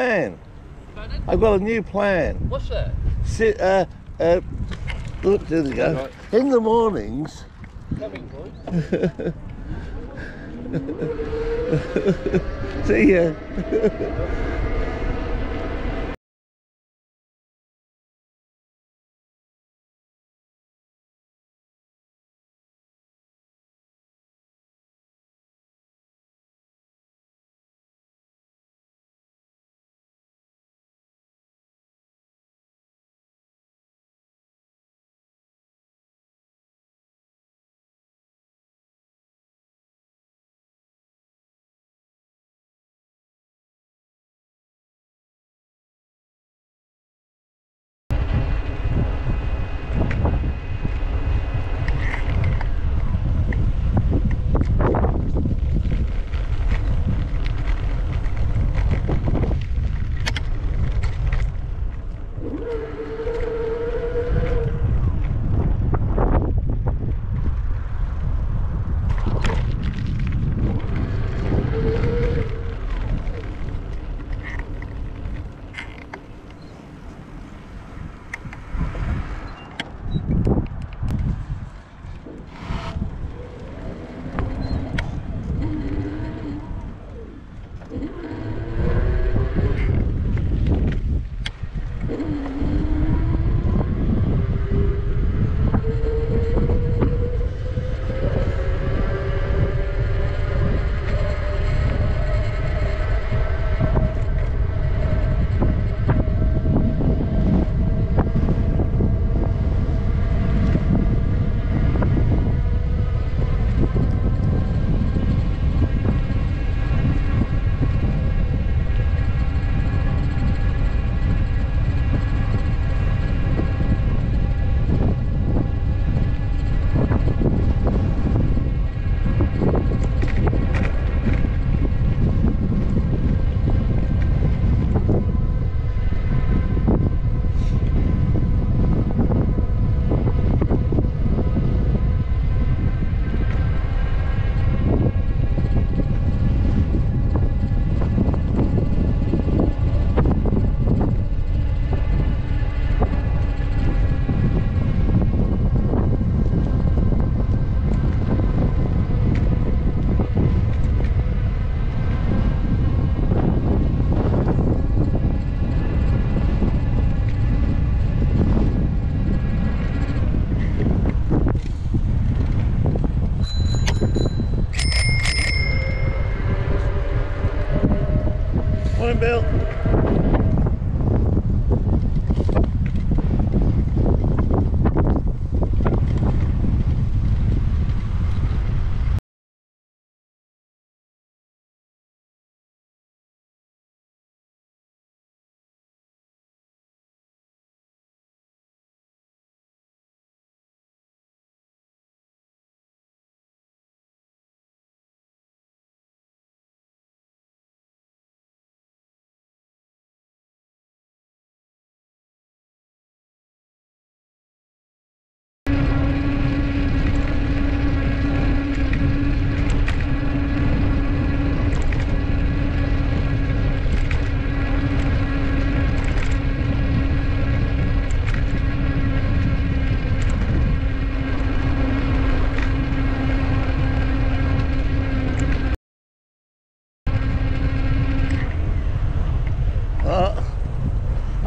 plan. I've got a new plan. What's that? Sit, uh, uh, look, there we go. Right. In the mornings, Coming, boy. see ya.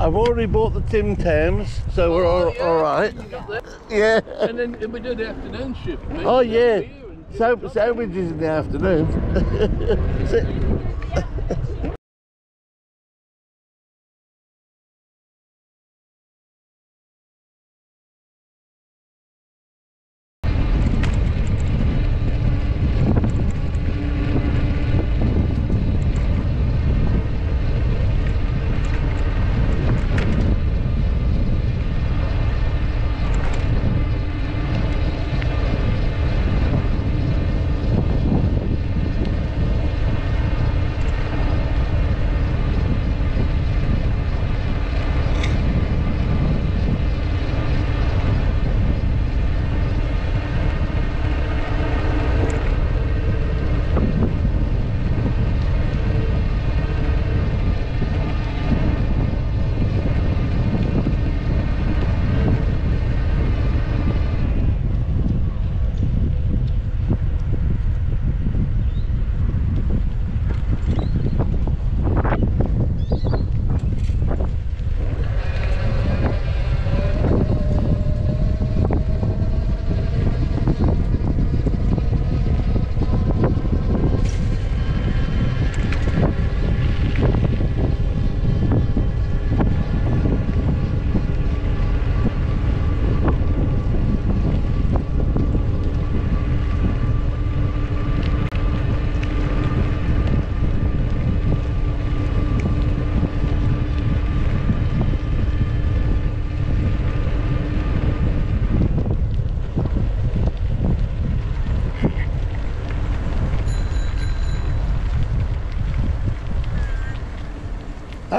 I've already bought the Tim Tams, so we're all, Oh, yeah, all right. You got that? Yeah. And then we do the afternoon shift. mate. Oh yeah. Sandwiches in the afternoon. See-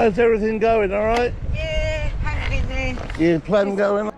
How's everything going, alright? Yeah, hanging in there. Your plan going?